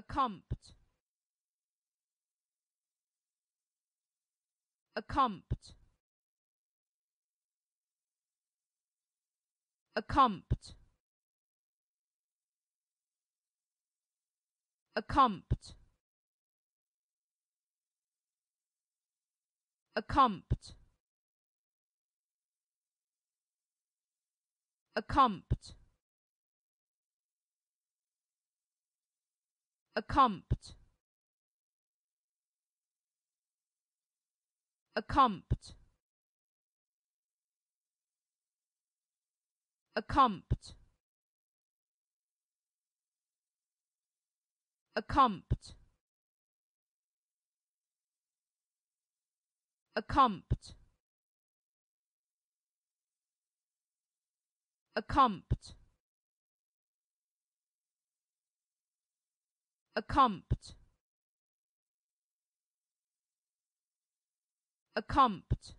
Accompt. Accompt. Accompt. Accompt. Accompt. Accompt. Accompt. Accompt. Accompt. Accompt. Accompt. Accompt. Accompt. Accompt.